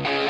Bye.